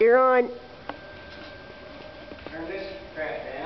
You're on. Turn this crap